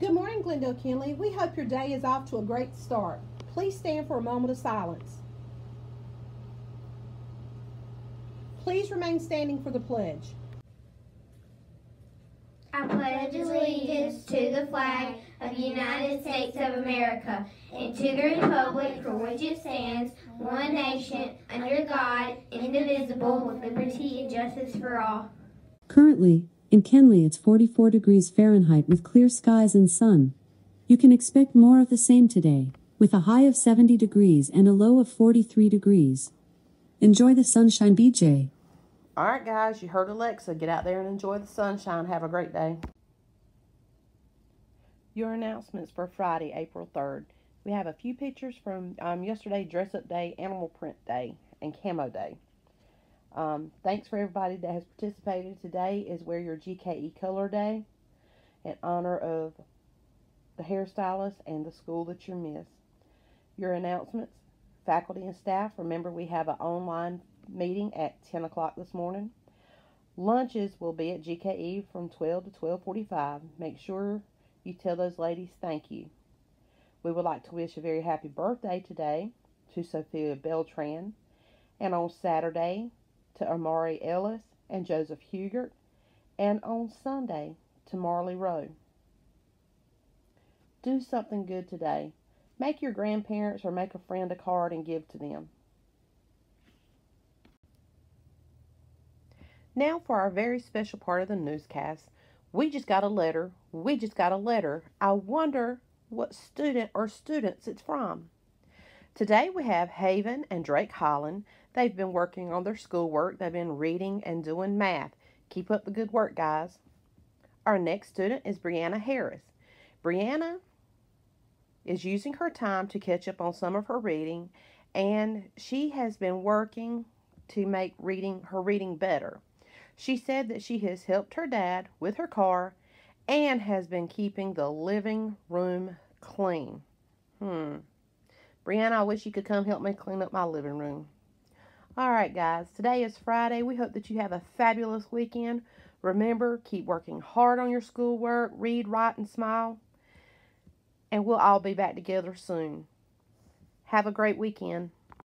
Good morning, Glendale Kenly. We hope your day is off to a great start. Please stand for a moment of silence. Please remain standing for the pledge. I pledge allegiance to the flag of the United States of America and to the republic for which it stands, one nation, under God, indivisible, with liberty and justice for all. Currently, in Kenly it's 44 degrees Fahrenheit with clear skies and sun. You can expect more of the same today, with a high of 70 degrees and a low of 43 degrees. Enjoy the sunshine, BJ. All right, guys, you heard Alexa. Get out there and enjoy the sunshine. Have a great day. Your announcements for Friday, April 3rd. We have a few pictures from um, yesterday, Dress Up Day, Animal Print Day, and Camo Day. Um, thanks for everybody that has participated. Today is Wear Your GKE Color Day in honor of the hairstylist and the school that you miss. Your announcements, faculty and staff. Remember, we have an online meeting at 10 o'clock this morning. Lunches will be at GKE from 12 to 12:45. Make sure you tell those ladies thank you. We would like to wish a very happy birthday today to Sophia Beltran and on Saturday to Amari Ellis and Joseph Hugert and on Sunday to Marley Rowe. Do something good today. Make your grandparents or make a friend a card and give to them. Now for our very special part of the newscast. We just got a letter. We just got a letter. I wonder what student or students it's from. Today we have Haven and Drake Holland. They've been working on their schoolwork. They've been reading and doing math. Keep up the good work, guys. Our next student is Brianna Harris. Brianna is using her time to catch up on some of her reading, and she has been working to make reading her reading better. She said that she has helped her dad with her car and has been keeping the living room clean. Hmm. Brianna, I wish you could come help me clean up my living room. All right, guys, today is Friday. We hope that you have a fabulous weekend. Remember, keep working hard on your schoolwork, read, write, and smile. And we'll all be back together soon. Have a great weekend.